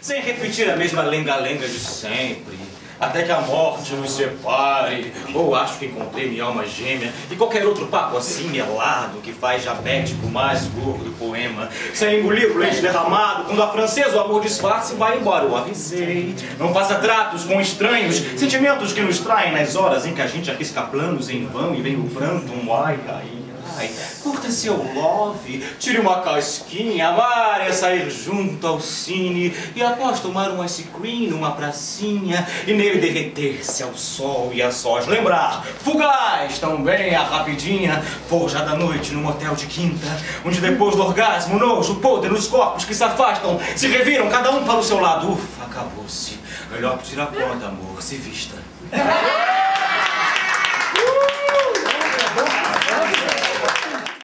sem repetir a mesma lenga-lenga de sempre. Até que a morte nos separe, ou acho que encontrei minha alma gêmea, e qualquer outro papo assim melado que faz diabético mais gordo poema. Sem engolir o leite derramado, quando a francesa o amor disfarce, vai embora, eu avisei. Não faça tratos com estranhos, sentimentos que nos traem nas horas em que a gente arrisca planos em vão e vem o pranto, um ai, ai. Ai, curta seu love, tire uma casquinha, amar é sair junto ao cine e após tomar um ice cream numa pracinha e nele derreter-se ao sol e a sós. Lembrar, fugaz também a rapidinha, forjada à noite num hotel de quinta, onde depois do orgasmo, nojo, podre nos corpos que se afastam, se reviram cada um para o seu lado. Ufa, acabou-se. Melhor tirar conta, amor, se vista.